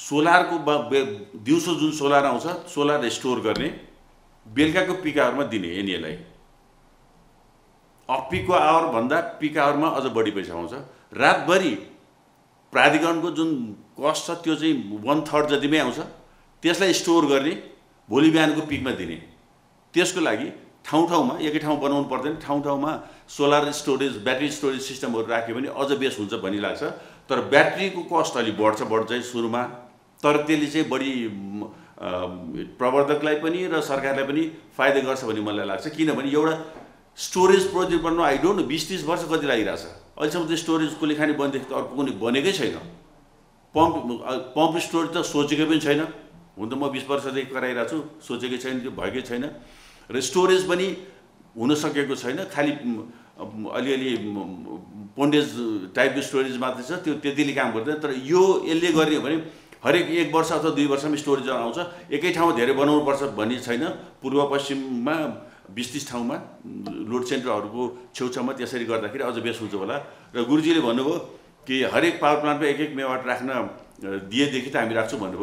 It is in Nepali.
सोलरको दिउँसो जुन सोलर आउँछ सोलर स्टोर गर्ने बेलुकाको पिक आवरमा दिने एनएलाई पिकको आवरभन्दा पिक आवरमा अझ बढी पैसा आउँछ। रातभरि प्राधिकरणको जुन कस्ट छ त्यो चाहिँ वान थर्ड जतिमै आउँछ। त्यसलाई स्टोर गर्ने भोलि बिहानको पिकमा दिने। त्यसको लागि ठाउँ ठाउँमा एकै ठाउँ बनाउनु पर्दैन। ठाउँ ठाउँमा सोलर स्टोरेज ब्याट्री स्टोरेज सिस्टमहरू राख्यो भने अझ बेस हुन्छ भन्ने लाग्छ। तर ब्याट्रीको कस्ट अलि बढ्छ बढ्छ सुरुमा। तर त्यसले चाहिँ बढी प्रवर्धकलाई पनि र सरकारलाई पनि फाइदा गर्छ भन्ने मलाई लाग्छ। किनभने एउटा स्टोरेज प्रोजेक्ट बनाउनु आई डोन्ट नो बिस तिस वर्ष कति लागिरहेछ। अहिलेसम्म त स्टोरेज कसले खाने बनेदेखि त अर्को कुनै बनेकै छैन। पम्प पम्प स्टोरेज त सोचेकै पनि छैन। हुन त म बिस वर्षदेखि कराइरहेको छु सोचेकै छैन त्यो भएकै छैन। र स्टोरेज पनि हुन सकेको छैन। खालि अलिअलि पोन्डेज टाइपको स्टोरेज मात्रै छ। त्यो त्यतिले काम गर्दैन। तर यो यसले गर्ने भने हरेक एक वर्ष अथवा दुई वर्षमा स्टोरेज आउँछ एकै ठाउँमा धेरै बनाउनुपर्छ भन्ने छैन। पूर्व पश्चिममा बिस तिस ठाउँमा लोड सेन्टरहरूको छेउछाउमा त्यसरी गर्दाखेरि अझ बेस हुन्छ होला। र गुरुजीले भन्नुभयो कि हरेक पावर प्लान्टमा एक एक मेवाट राख्न दिएदेखि त हामी राख्छौँ भन्नुभयो।